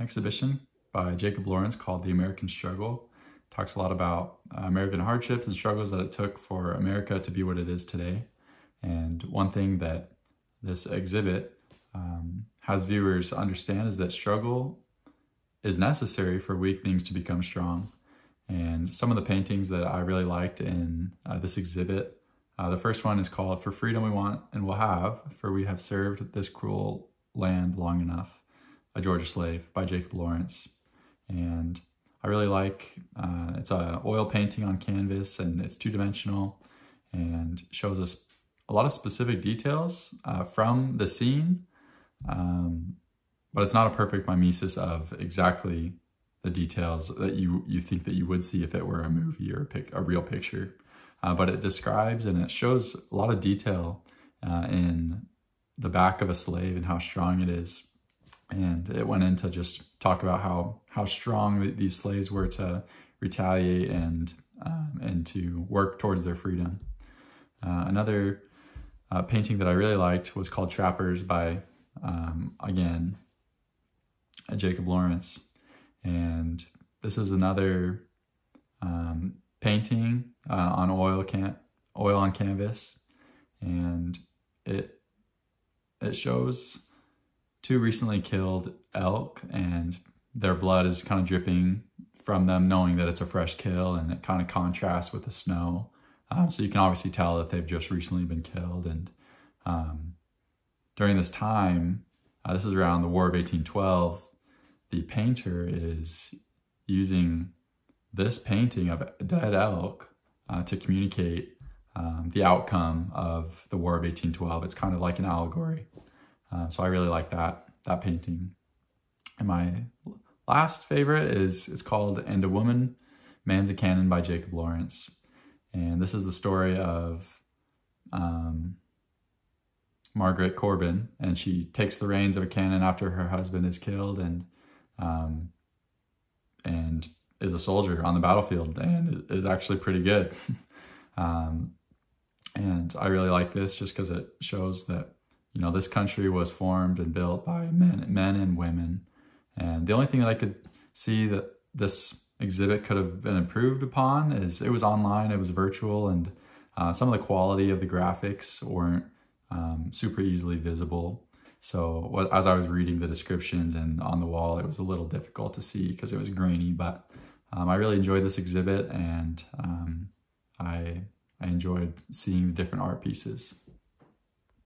exhibition by Jacob Lawrence called The American Struggle. Talks a lot about uh, American hardships and struggles that it took for America to be what it is today. And one thing that this exhibit um, has viewers understand is that struggle is necessary for weak things to become strong. And some of the paintings that I really liked in uh, this exhibit, uh, the first one is called For Freedom We Want and Will Have, for we have served this cruel land long enough, a Georgia Slave by Jacob Lawrence. And I really like, uh, it's a oil painting on canvas and it's two-dimensional and shows us a lot of specific details uh, from the scene, um, but it's not a perfect mimesis of exactly the details that you, you think that you would see if it were a movie or a, pic, a real picture. Uh, but it describes and it shows a lot of detail uh, in the back of a slave and how strong it is. And it went into just talk about how, how strong these slaves were to retaliate and, um, and to work towards their freedom. Uh, another uh, painting that I really liked was called Trappers by, um, again, Jacob Lawrence. And this is another um, painting uh, on oil can oil on canvas, and it it shows two recently killed elk, and their blood is kind of dripping from them, knowing that it's a fresh kill, and it kind of contrasts with the snow. Um, so you can obviously tell that they've just recently been killed, and um, during this time, uh, this is around the War of 1812 the painter is using this painting of dead elk uh, to communicate um, the outcome of the War of 1812. It's kind of like an allegory. Uh, so I really like that that painting. And my last favorite is it's called And a Woman Mans a Cannon by Jacob Lawrence. And this is the story of um, Margaret Corbin, and she takes the reins of a cannon after her husband is killed, and um, and is a soldier on the battlefield and is actually pretty good. um, and I really like this just because it shows that you know this country was formed and built by men, men and women. And the only thing that I could see that this exhibit could have been improved upon is it was online, it was virtual, and uh, some of the quality of the graphics weren't um, super easily visible. So as I was reading the descriptions and on the wall, it was a little difficult to see because it was grainy, but um, I really enjoyed this exhibit and um, I, I enjoyed seeing the different art pieces.